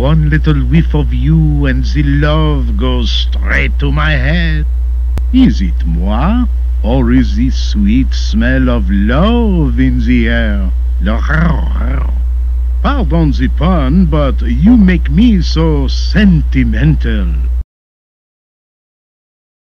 one little whiff of you and the love goes straight to my head. Is it moi, or is the sweet smell of love in the air? Pardon the pun, but you make me so sentimental.